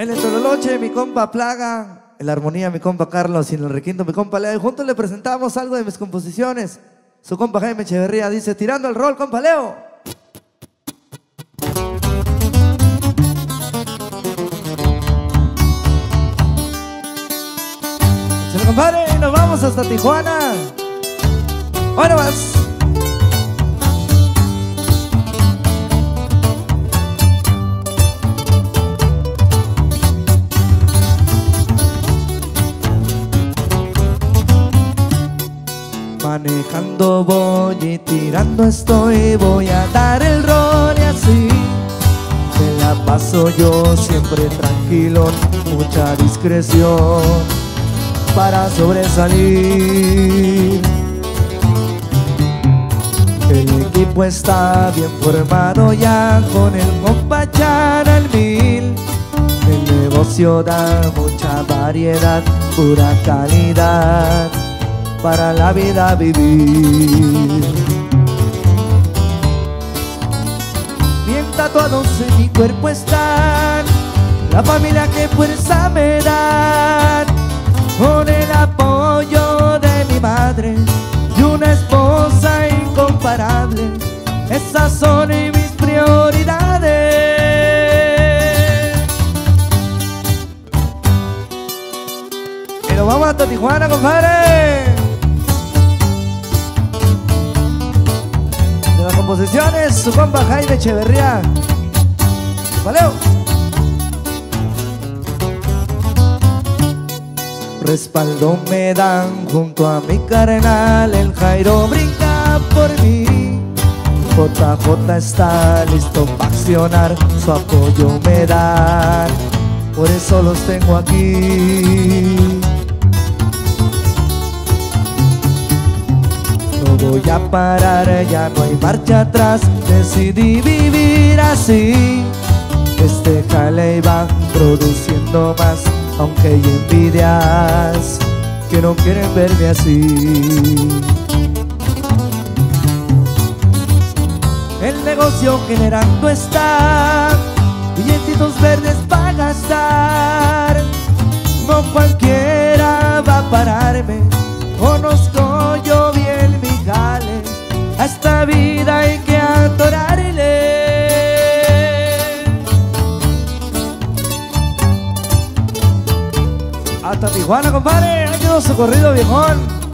En el Tololoche, mi compa Plaga, en la armonía, mi compa Carlos y en el requinto, mi compa Leo. Y juntos le presentamos algo de mis composiciones. Su compa Jaime Echeverría dice, tirando el rol, compa Leo. Se compadre, y nos vamos hasta Tijuana. Bueno, más. Manejando voy y tirando estoy, voy a dar el rol y así me la paso yo siempre tranquilo, mucha discreción para sobresalir. El equipo está bien formado ya con el compa al mil. El negocio da mucha variedad, pura calidad para la vida vivir. Bien tatuados en mi cuerpo están, la familia que fuerza me dan, con el apoyo de mi madre y una esposa incomparable. Esas son mis prioridades. Vamos hasta Tijuana, compadre. Composiciones, su compa Jaime Echeverría. Valeo. Respaldo me dan junto a mi carnal, el Jairo brinca por mí. JJ está listo para accionar, su apoyo me dan, por eso los tengo aquí. Parar, ya no hay marcha atrás, decidí vivir así. Este jale va produciendo más, aunque hay envidias que no quieren verme así. El negocio generando está, billetitos verdes para gastar. Vida hay que atorarle. Hasta Tijuana, compadre, ha quedado su corrido viejón.